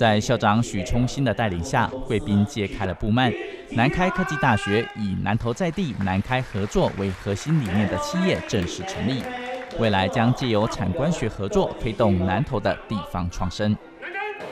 在校长许冲新的带领下，贵宾揭开了布幔。南开科技大学以南投在地、南开合作为核心理念的企业正式成立，未来将借由产官学合作，推动南投的地方创生。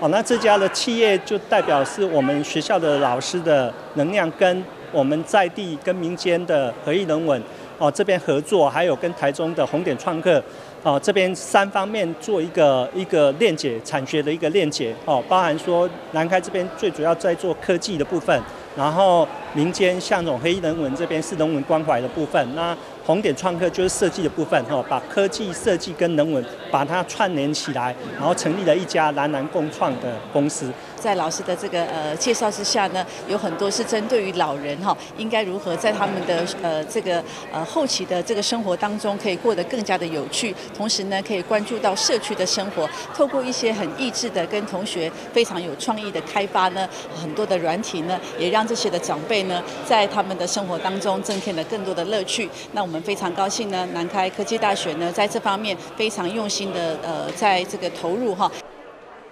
哦，那这家的企业就代表是我们学校的老师的能量，跟我们在地跟民间的合一人文哦这边合作，还有跟台中的红点创客哦这边三方面做一个一个链接产学的一个链接哦，包含说南开这边最主要在做科技的部分，然后民间像这种黑人文这边是人文关怀的部分，那。红点创客就是设计的部分，哈，把科技设计跟人文把它串联起来，然后成立了一家南南共创的公司。在老师的这个呃介绍之下呢，有很多是针对于老人哈，应该如何在他们的呃这个呃后期的这个生活当中可以过得更加的有趣，同时呢可以关注到社区的生活，透过一些很益智的跟同学非常有创意的开发呢，很多的软体呢，也让这些的长辈呢在他们的生活当中增添了更多的乐趣。那我们非常高兴呢，南开科技大学呢在这方面非常用心的呃在这个投入哈。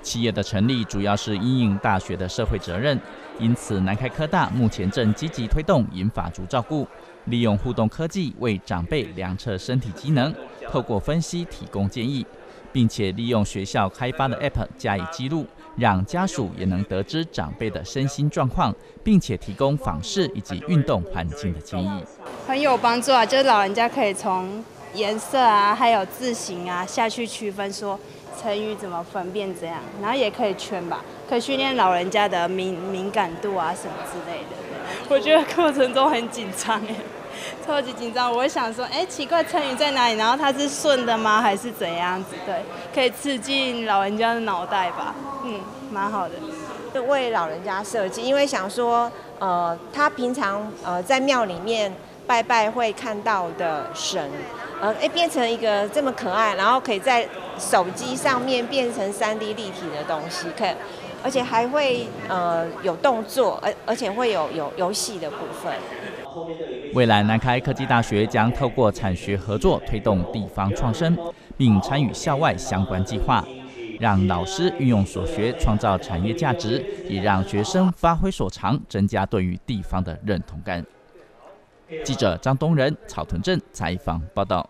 企业的成立主要是因应大学的社会责任，因此南开科大目前正积极推动银发族照顾，利用互动科技为长辈量测身体机能，透过分析提供建议，并且利用学校开发的 App 加以记录，让家属也能得知长辈的身心状况，并且提供访视以及运动环境的建议。很有帮助啊，就是老人家可以从颜色啊，还有字形啊下去区分说。成语怎么分辨？这样，然后也可以圈吧，可以训练老人家的敏敏感度啊什么之类的。我觉得过程中很紧张哎，超级紧张。我会想说，哎，奇怪，成语在哪里？然后它是顺的吗？还是怎样子？对，可以刺激老人家的脑袋吧。嗯，蛮好的。是为老人家设计，因为想说，呃，他平常呃在庙里面拜拜会看到的神。呃，哎，变成一个这么可爱，然后可以在手机上面变成三 D 立体的东西，可，而且还会呃有动作，而而且会有有游戏的部分。未来南开科技大学将透过产学合作推动地方创生，并参与校外相关计划，让老师运用所学创造产业价值，也让学生发挥所长，增加对于地方的认同感。记者张东仁草屯镇采访报道。